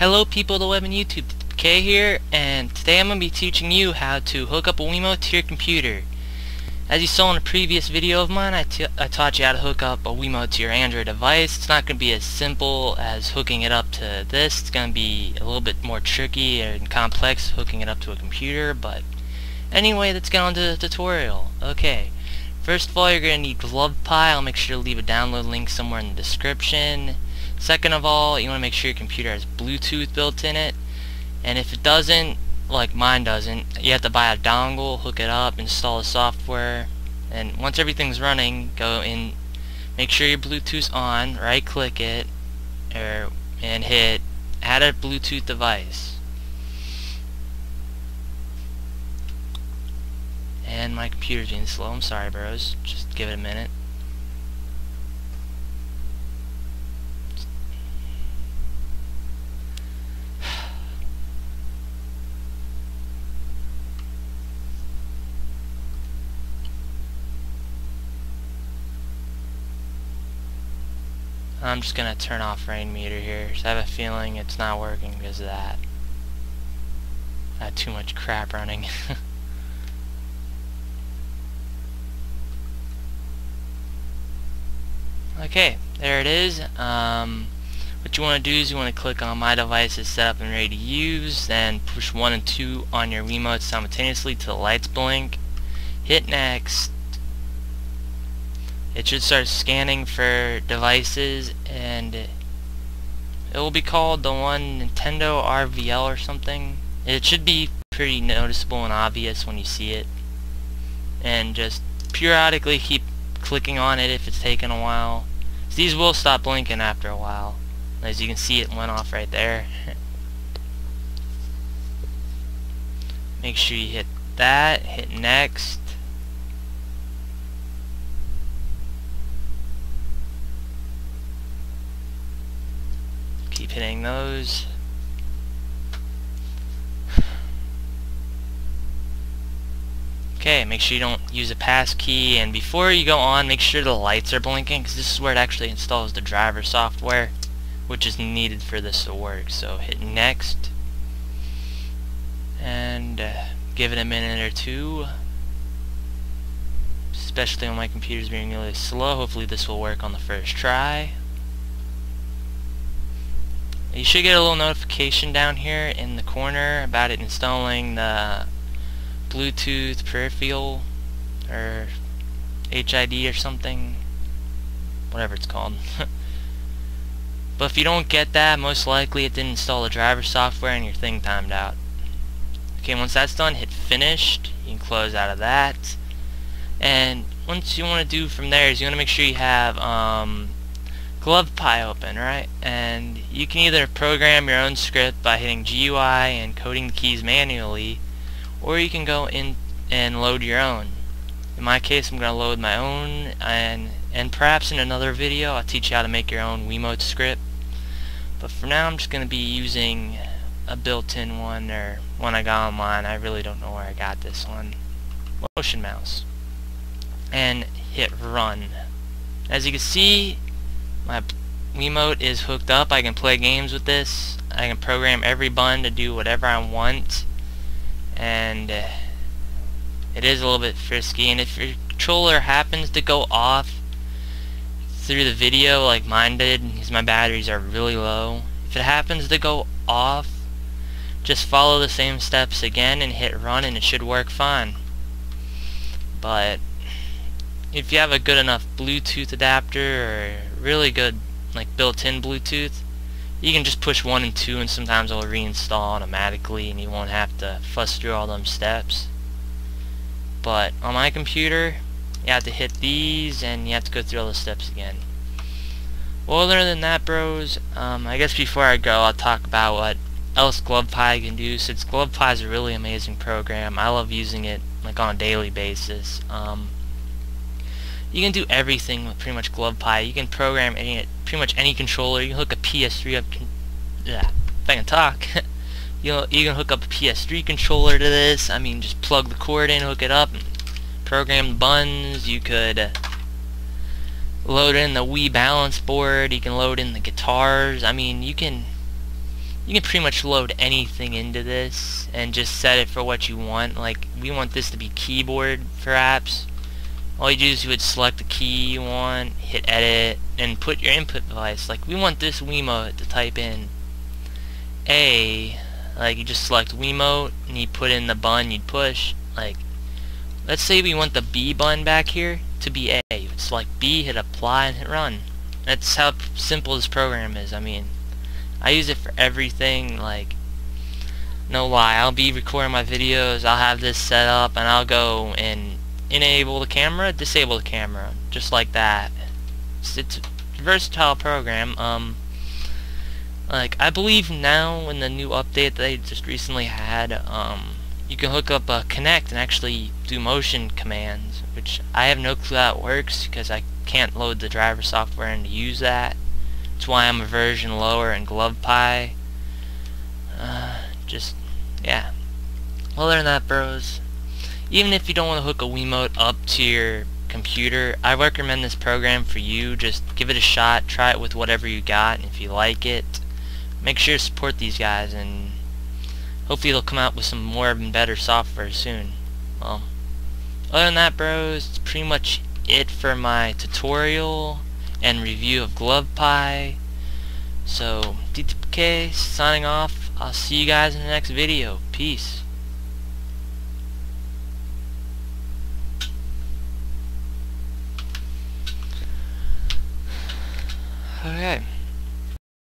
Hello people of the web and YouTube, K here, and today I'm going to be teaching you how to hook up a Wiimote to your computer. As you saw in a previous video of mine, I, I taught you how to hook up a Wiimote to your Android device. It's not going to be as simple as hooking it up to this. It's going to be a little bit more tricky and complex hooking it up to a computer, but anyway, let's get on to the tutorial. Okay, first of all, you're going to need GlovePie. I'll make sure to leave a download link somewhere in the description. Second of all, you want to make sure your computer has Bluetooth built in it. And if it doesn't, like mine doesn't, you have to buy a dongle, hook it up, install the software, and once everything's running, go in, make sure your Bluetooth's on, right click it, or, and hit add a Bluetooth device. And my computer's being slow, I'm sorry bros, just give it a minute. I'm just gonna turn off Rainmeter here. So I have a feeling it's not working because of that. I had too much crap running. okay, there it is. Um, what you want to do is you want to click on My Device is Set Up and Ready to Use, then push 1 and 2 on your Wiimote simultaneously till the lights blink. Hit Next, it should start scanning for devices and it will be called the one Nintendo RVL or something. It should be pretty noticeable and obvious when you see it. And just periodically keep clicking on it if it's taking a while. These will stop blinking after a while. As you can see it went off right there. Make sure you hit that, hit next, hitting those. Okay, make sure you don't use a pass key, and before you go on, make sure the lights are blinking, because this is where it actually installs the driver software, which is needed for this to work. So hit next, and uh, give it a minute or two, especially when my computer's being really slow. Hopefully this will work on the first try. You should get a little notification down here in the corner about it installing the Bluetooth peripheral or HID or something whatever it's called. But if you don't get that most likely it didn't install the driver software and your thing timed out. Okay once that's done hit finished you can close out of that. And once you want to do from there is you want to make sure you have um, GlovePie open, right? And you can either program your own script by hitting GUI and coding the keys manually, or you can go in and load your own. In my case, I'm going to load my own, and and perhaps in another video, I'll teach you how to make your own Wiimote script. But for now, I'm just going to be using a built-in one, or one I got online. I really don't know where I got this one. Motion mouse. And hit run. As you can see, my Wiimote is hooked up. I can play games with this. I can program every button to do whatever I want. And uh, it is a little bit frisky. And if your controller happens to go off through the video like mine did, because my batteries are really low, if it happens to go off, just follow the same steps again and hit run and it should work fine. But if you have a good enough Bluetooth adapter or really good like built-in Bluetooth. You can just push 1 and 2 and sometimes it'll reinstall automatically and you won't have to fuss through all them steps. But on my computer you have to hit these and you have to go through all the steps again. Well other than that bros um, I guess before I go I'll talk about what else GlovePie can do. Since GlovePie is a really amazing program I love using it like on a daily basis. Um, you can do everything with pretty much GlovePie. You can program any pretty much any controller. You can hook a PS3 up. yeah, if I can talk. you know, you can hook up a PS3 controller to this. I mean, just plug the cord in, hook it up, and program the buttons. You could uh, load in the Wii balance board. You can load in the guitars. I mean, you can you can pretty much load anything into this and just set it for what you want. Like, we want this to be keyboard for apps. All you do is you would select the key you want, hit edit, and put your input device. Like, we want this Wiimote to type in A, like you just select Wiimote, and you put in the button you'd push. Like, let's say we want the B button back here to be A. You would select B, hit apply, and hit run. That's how simple this program is. I mean, I use it for everything, like, no lie, I'll be recording my videos, I'll have this set up, and I'll go and enable the camera, disable the camera, just like that. It's, it's a versatile program, um, like, I believe now in the new update they just recently had, um, you can hook up a Kinect and actually do motion commands, which I have no clue how it works, because I can't load the driver software and use that. That's why I'm a version lower in GlovePie. Uh, just, yeah. Other than that, bros, even if you don't want to hook a Wiimote up to your computer, I recommend this program for you. Just give it a shot, try it with whatever you got, and if you like it, make sure to support these guys, and hopefully they'll come out with some more and better software soon. Well, other than that, bros, it's pretty much it for my tutorial and review of GlovePie. So, DTK signing off. I'll see you guys in the next video. Peace. Okay.